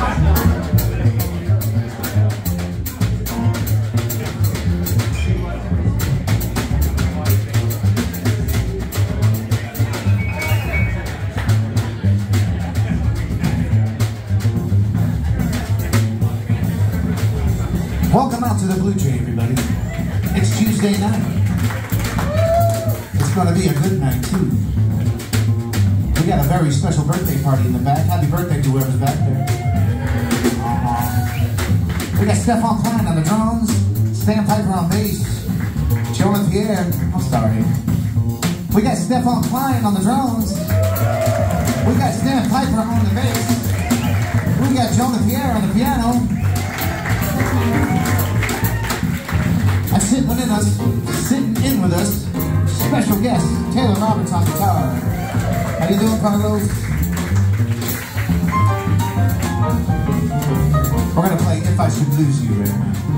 Welcome out to the Blue Jay, everybody. It's Tuesday night. It's gonna be a good night, too. We got a very special birthday party in the back. Happy birthday to whoever's back there. We got Stefan Klein on the drums, Stan Piper on bass, Jonah Pierre, I'm sorry. We got Stefan Klein on the drums. We got Stan Piper on the bass. We got Jonah Pierre on the piano. And sitting within us, sitting in with us, special guest, Taylor Roberts on guitar. How you doing, Carlos? We're gonna play I Should Lose You right now.